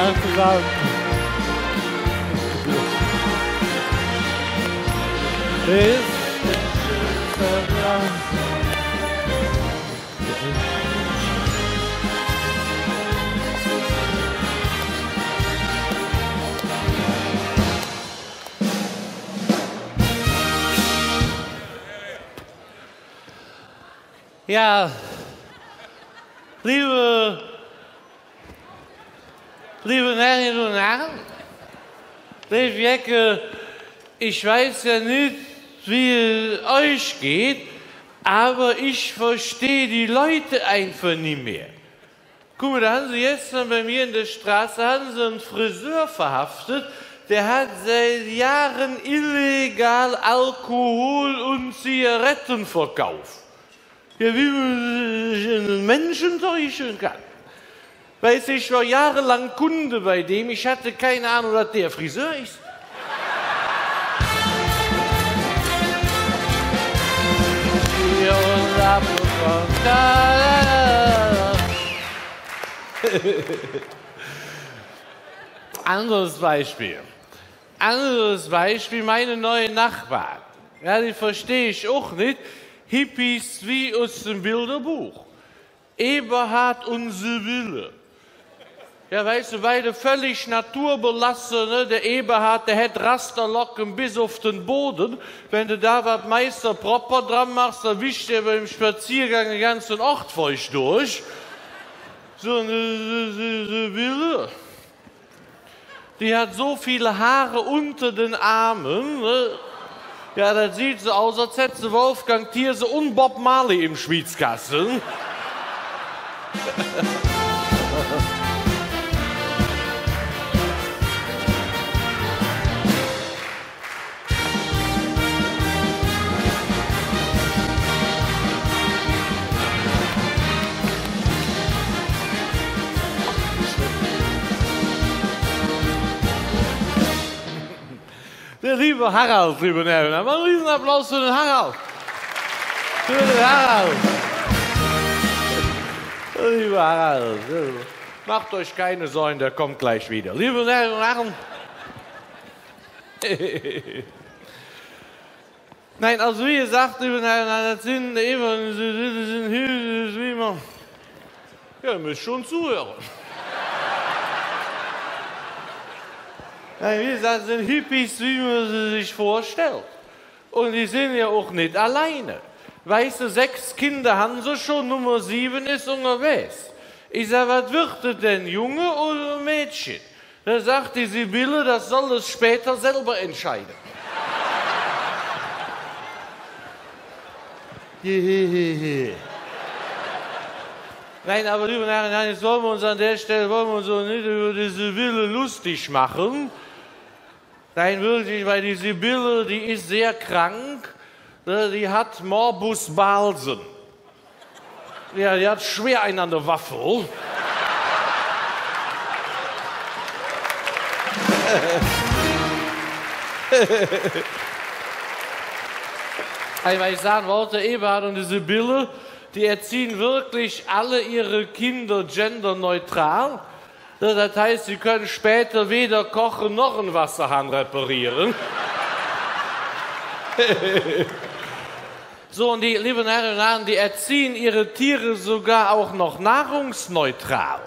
Dank zusammen. Bis Ja, liebe, liebe Herren und Herren, Dave Jecke, ich weiß ja nicht, wie es euch geht, aber ich verstehe die Leute einfach nicht mehr. Guck mal, da haben sie gestern bei mir in der Straße haben sie einen Friseur verhaftet, der hat seit Jahren illegal Alkohol und Zigaretten verkauft. Ja, wie man sich einen Menschen täuschen kann. Weiß ich, ich war jahrelang Kunde bei dem, ich hatte keine Ahnung, dass der Friseur ist. Anderes Beispiel. Anderes Beispiel, meine neue Nachbarn. Ja, die verstehe ich auch nicht. Hippies wie aus dem Bilderbuch. Eberhard und Sibylle. Ja, weißt du, beide völlig naturbelassene. Der Eberhard, der hat Rasterlocken bis auf den Boden. Wenn du da was Meister proper dran machst, dann wischt er beim Spaziergang den ganzen Ort feucht durch. So eine. Die hat so viele Haare unter den Armen. Ne? Ja, das sieht so aus, als hätte sie Wolfgang Thierse und Bob Marley im Schwitzkasten. Der liebe Harald, liebe Nerven. Mal einen Riesenapplaus für den Harald. Für den Harald. Liebe Harald. Macht euch keine Sorgen, der kommt gleich wieder. Liebe Nerven und Herren. Nein, also wie gesagt, liebe Nerven, das sind eben, das sind wie man. Ja, ihr müsst schon zuhören. Nein, wie gesagt, sind Hippies, wie man sie sich vorstellt. Und die sind ja auch nicht alleine. Weißt du, sechs Kinder haben sie schon, Nummer sieben ist unterwegs. Ich sag, was wird denn, Junge oder Mädchen? Da sagt die Sibylle, das soll es später selber entscheiden. Nein, aber liebe Herren, nein, jetzt wollen wir uns an der Stelle wollen wir uns so nicht über die Sibylle lustig machen. Nein, wirklich, weil die Sibylle, die ist sehr krank. ne, Die hat Morbus Balsen. Ja, die hat schwer einen an der Waffel. Weil ich sagen wollte, Eberhard und die Sibylle, die erziehen wirklich alle ihre Kinder genderneutral. Das heißt, sie können später weder kochen noch einen Wasserhahn reparieren. so, und die lieben Herren und Herren, die erziehen ihre Tiere sogar auch noch nahrungsneutral.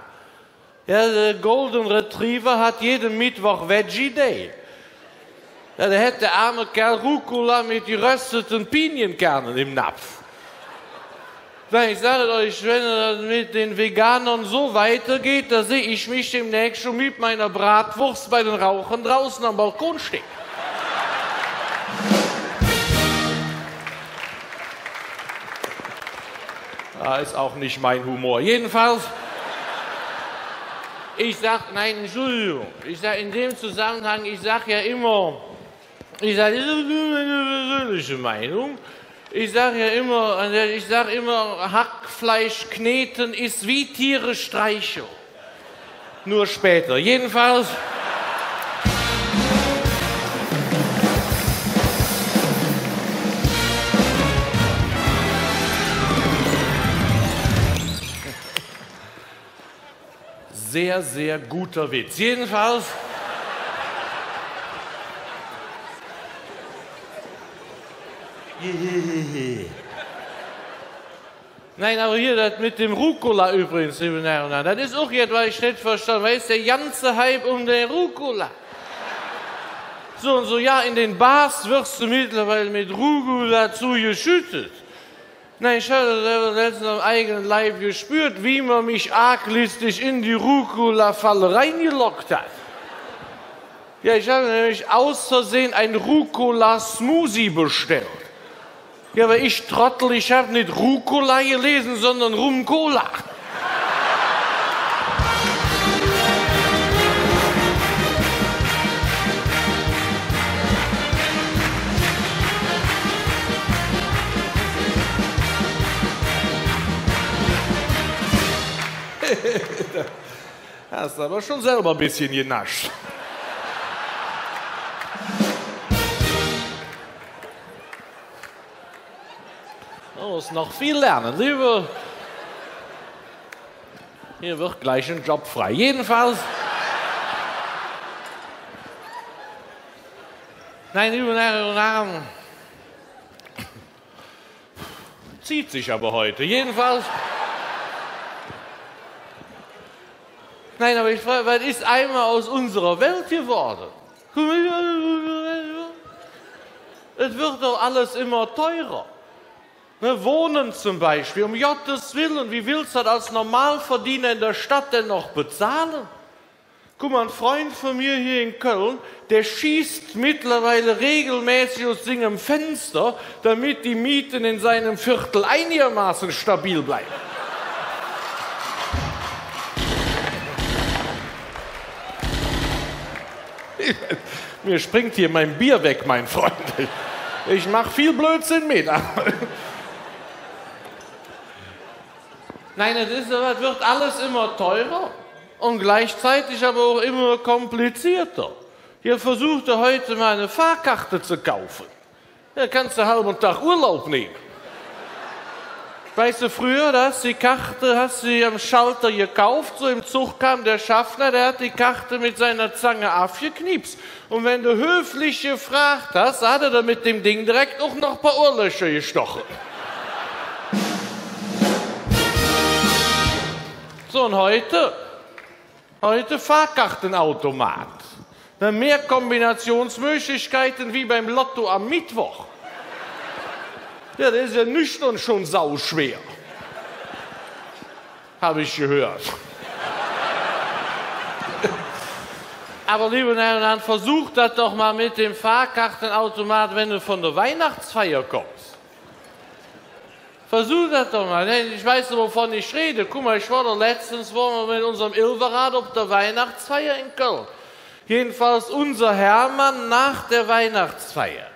Ja, der Golden Retriever hat jeden Mittwoch Veggie Day. Ja, da hätte der arme Kerl Rucola mit gerösteten Pinienkernen im Napf. Nein, ich sage euch, wenn es mit den Veganern so weitergeht, da sehe ich mich demnächst schon mit meiner Bratwurst bei den Rauchern draußen am Balkon stehen. Ah, ist auch nicht mein Humor. Jedenfalls, ich sag, nein, Entschuldigung, ich sag in dem Zusammenhang, ich sag ja immer, ich sage, das ist meine persönliche Meinung. Ich sage ja immer, ich sage immer, Hackfleisch kneten ist wie Tiere streicheln. Nur später. Jedenfalls. sehr, sehr guter Witz. Jedenfalls. Nein, aber hier das mit dem Rucola übrigens, liebe Herren, das ist auch jetzt, weil ich nicht verstanden Weißt der ganze Hype um den Rucola. So und so, ja, in den Bars wirst du mittlerweile mit Rucola zugeschüttet. Nein, ich habe letztens am eigenen Leib gespürt, wie man mich arglistig in die Rucola-Falle reingelockt hat. Ja, ich habe nämlich aus Versehen ein Rucola-Smoothie bestellt. Ja, aber ich Trottel, ich habe nicht Rucola gelesen, sondern Rumcola. Hast aber schon selber ein bisschen genascht. Muss noch viel lernen. Liebe, hier wird gleich ein Job frei. Jedenfalls. Nein, liebe Damen und Herren, zieht sich aber heute. Jedenfalls. Nein, aber ich frage, was ist einmal aus unserer Welt geworden? Es wird doch alles immer teurer. Ne, Wohnen zum Beispiel, um Gottes Willen, wie willst du das als Normalverdiener in der Stadt denn noch bezahlen? Guck mal, ein Freund von mir hier in Köln, der schießt mittlerweile regelmäßig aus seinem Fenster, damit die Mieten in seinem Viertel einigermaßen stabil bleiben. Mir springt hier mein Bier weg, mein Freund. Ich mache viel Blödsinn mit. Nein, das, ist, das wird alles immer teurer und gleichzeitig aber auch immer komplizierter. Hier versucht er heute mal eine Fahrkarte zu kaufen. Da kannst du einen halben Tag Urlaub nehmen. Weißt du, früher, da hast du die Karte hast du am Schalter gekauft, so im Zug kam der Schaffner, der hat die Karte mit seiner Zange aufgeknipst. Und wenn du höflich gefragt hast, hat er mit dem Ding direkt auch noch ein paar Ohrlöcher gestochen. So, und heute, heute Fahrkartenautomat. Mehr Kombinationsmöglichkeiten wie beim Lotto am Mittwoch. Ja, der ist ja nüchtern schon sauschwer. Habe ich gehört. Aber liebe Damen und Herren, versucht das doch mal mit dem Fahrkartenautomat, wenn du von der Weihnachtsfeier kommst. Versuch das doch mal. Ich weiß nicht, wovon ich rede. Guck mal, ich war da letztens waren wir mit unserem Ilverrad auf der Weihnachtsfeier in Köln. Jedenfalls unser Hermann nach der Weihnachtsfeier.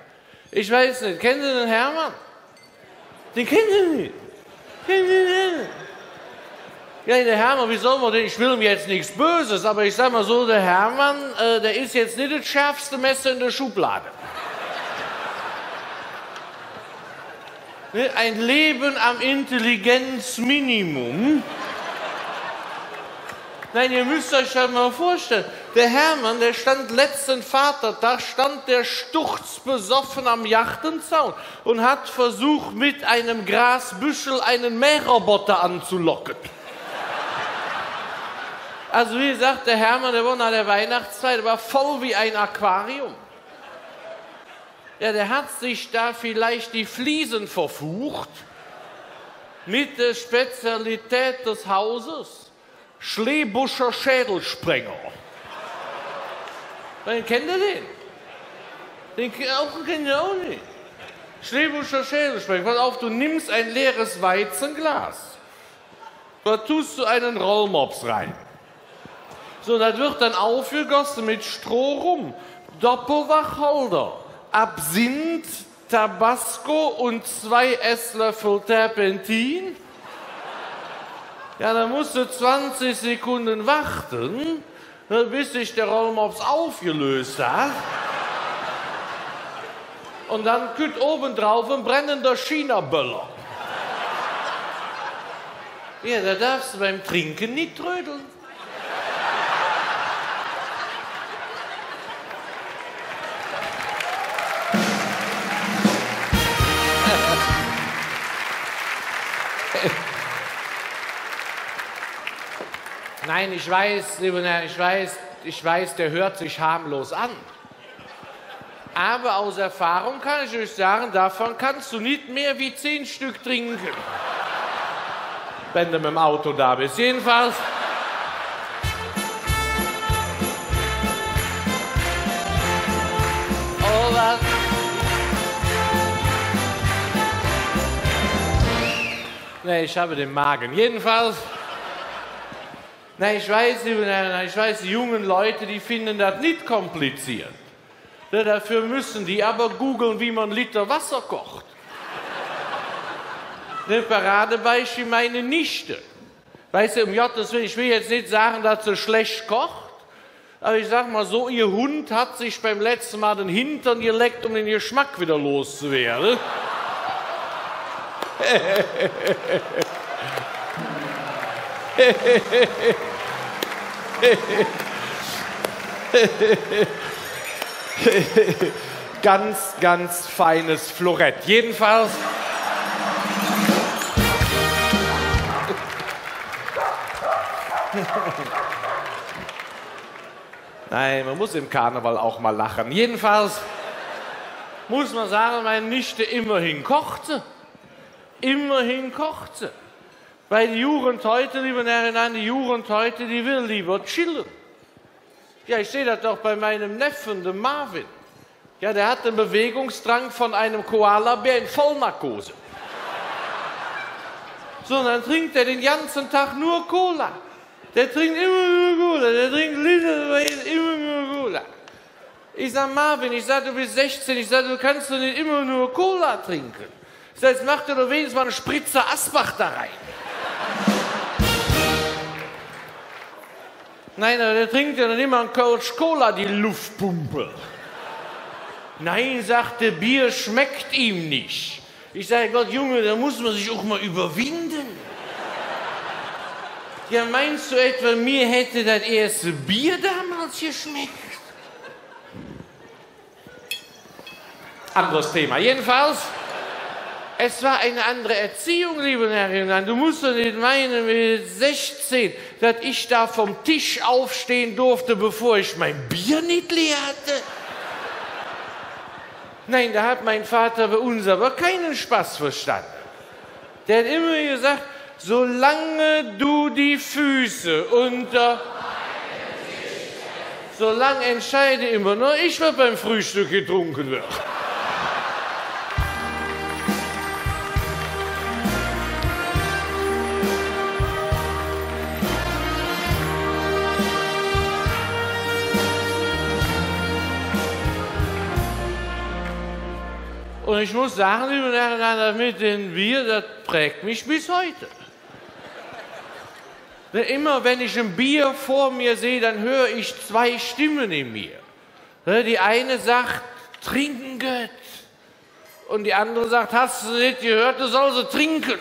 Ich weiß nicht, kennen Sie den Hermann? Den kennen Sie nicht. Kennen Sie nicht. Ja, der Hermann, wie soll man denn? Ich will ihm jetzt nichts Böses, aber ich sag mal so, der Hermann, äh, der ist jetzt nicht das schärfste Messer in der Schublade. Ein Leben am Intelligenzminimum. Nein, ihr müsst euch das mal vorstellen. Der Hermann, der stand letzten Vatertag, stand der sturzbesoffen am Yachtenzaun und hat versucht, mit einem Grasbüschel einen Mähroboter anzulocken. Also wie gesagt, der Hermann, der war nach der Weihnachtszeit, war voll wie ein Aquarium. Ja, der hat sich da vielleicht die Fliesen verfucht mit der Spezialität des Hauses. Schleebuscher Schädelsprenger. Den kennt ihr den? Den auch, kennt ihr auch nicht. Schleebuscher Schädelsprenger. Pass auf, du nimmst ein leeres Weizenglas. Da tust du einen Rollmops rein. So, das wird dann aufgegossen mit Stroh rum. Doppelwacholder Absinth, Tabasco und zwei Esslöffel Terpentin. Ja, dann musst du 20 Sekunden warten, bis sich der Rollmops aufgelöst hat. Und dann kütt obendrauf ein brennender China-Böller. Ja, da darfst du beim Trinken nicht trödeln. Nein, ich weiß, lieber Herr, ich weiß, ich weiß, der hört sich harmlos an. Aber aus Erfahrung kann ich euch sagen, davon kannst du nicht mehr wie zehn Stück trinken. Wenn du mit dem Auto da bist. Jedenfalls. Was? Nee, ich habe den Magen. Jedenfalls. Na, ich weiß, ich weiß, die jungen Leute, die finden das nicht kompliziert. Ja, dafür müssen die aber googeln, wie man Liter Wasser kocht. Ein Paradebeispiel meine Nichte. Weißt du, um Gottes Willen, ich will jetzt nicht sagen, dass sie schlecht kocht, aber ich sag mal so, ihr Hund hat sich beim letzten Mal den Hintern geleckt, um den Geschmack wieder loszuwerden. ganz, ganz feines Florett. Jedenfalls. Nein, man muss im Karneval auch mal lachen. Jedenfalls muss man sagen, meine Nichte immerhin kochte. Immerhin kochte. Weil die Jugend heute, liebe Herren, die Jugend heute, die will lieber chillen. Ja, ich sehe das doch bei meinem Neffen, dem Marvin. Ja, der hat den Bewegungsdrang von einem Koala-Bär in Vollnarkose. So, dann trinkt er den ganzen Tag nur Cola. Der trinkt immer nur Cola, der trinkt literweise immer nur Cola. Ich sag Marvin, ich sag, du bist 16, ich sag, du kannst doch nicht immer nur Cola trinken. Ich sag, jetzt mach dir doch wenigstens mal einen Spritzer Asbach da rein. Nein, der trinkt ja dann immer einen Coach Cola, die Luftpumpe. Nein, sagte, Bier schmeckt ihm nicht. Ich sage, Gott, Junge, da muss man sich auch mal überwinden. Ja, meinst du etwa, mir hätte das erste Bier damals geschmeckt? Anderes Thema. Jedenfalls. Es war eine andere Erziehung, liebe Herren. Du musst doch nicht meinen, mit 16, dass ich da vom Tisch aufstehen durfte, bevor ich mein Bier nicht leer hatte. Nein, da hat mein Vater bei uns aber keinen Spaß verstanden. Der hat immer gesagt, solange du die Füße unter... Solange entscheide immer nur ich, was beim Frühstück getrunken wird. Und ich muss sagen, liebe Herren, mit den Wir, das prägt mich bis heute. Immer wenn ich ein Bier vor mir sehe, dann höre ich zwei Stimmen in mir. Die eine sagt, trinken Gott. Und die andere sagt, hast du nicht gehört, du sollst trinken.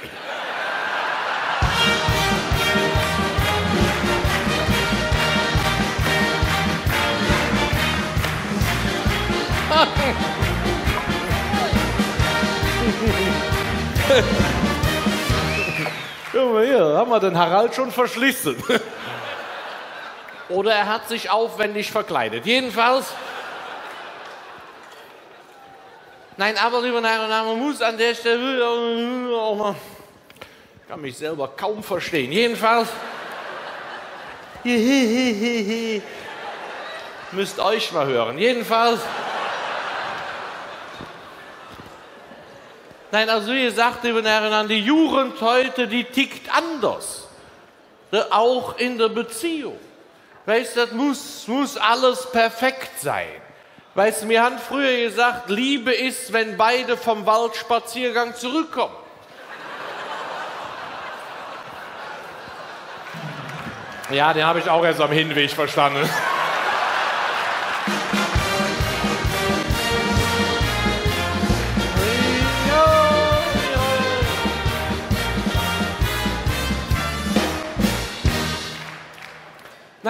Hier haben wir den Harald schon verschlissen. Oder er hat sich aufwendig verkleidet. Jedenfalls. Nein, aber lieber Herr man muss an der Stelle mal. Ich kann mich selber kaum verstehen. Jedenfalls. Müsst euch mal hören. Jedenfalls. Nein, also wie gesagt, liebe Herren, die Jugend heute, die tickt anders. Auch in der Beziehung. Weißt du, das muss, muss alles perfekt sein. Weißt du, wir haben früher gesagt, Liebe ist, wenn beide vom Waldspaziergang zurückkommen. Ja, den habe ich auch erst am Hinweg verstanden.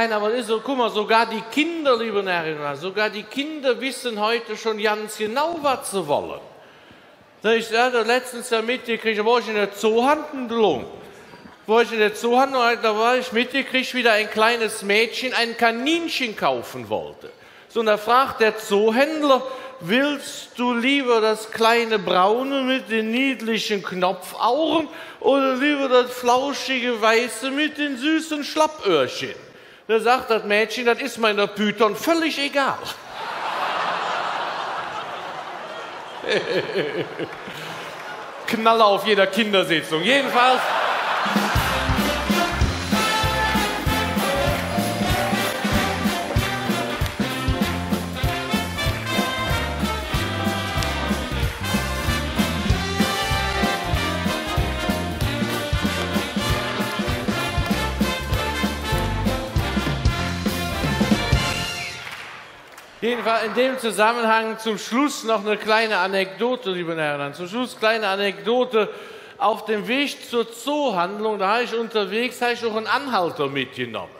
Nein, aber ist so, guck mal, sogar die Kinder, liebe Herren, sogar die Kinder wissen heute schon ganz genau, was sie wollen. Ich hatte letztens ja mitgekriegt, da war ich in der Zoohandlung. Wo ich in der Zoohandlung, da war ich mitgekriegt, wie da ein kleines Mädchen ein Kaninchen kaufen wollte. So, und da fragt der Zoohändler, willst du lieber das kleine Braune mit den niedlichen Knopfaugen oder lieber das flauschige Weiße mit den süßen Schlappöhrchen? Da sagt das Mädchen, das ist meiner Python völlig egal. Knaller auf jeder Kindersitzung. Jedenfalls. Jedenfalls in dem Zusammenhang zum Schluss noch eine kleine Anekdote, liebe Herren. Zum Schluss kleine Anekdote. Auf dem Weg zur Zoohandlung, da habe ich unterwegs habe ich auch einen Anhalter mitgenommen.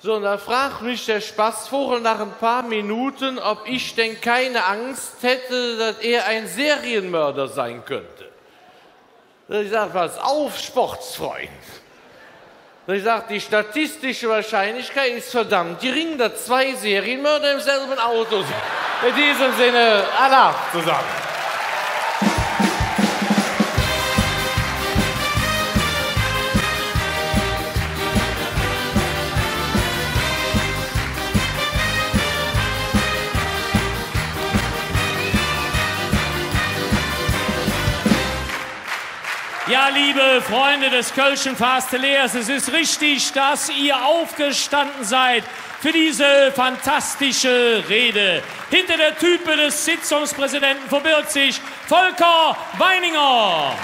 So, und da fragt mich der Spaßvogel nach ein paar Minuten, ob ich denn keine Angst hätte, dass er ein Serienmörder sein könnte. Ich sage, pass auf, Sportsfreund. Ich sage, die statistische Wahrscheinlichkeit ist verdammt gering, dass zwei Serienmörder im selben Auto sind. In diesem Sinne, Allah zusammen. Ja, liebe Freunde des Kölschen Fasteleers, es ist richtig, dass ihr aufgestanden seid für diese fantastische Rede. Hinter der Type des Sitzungspräsidenten verbirgt sich Volker Weininger.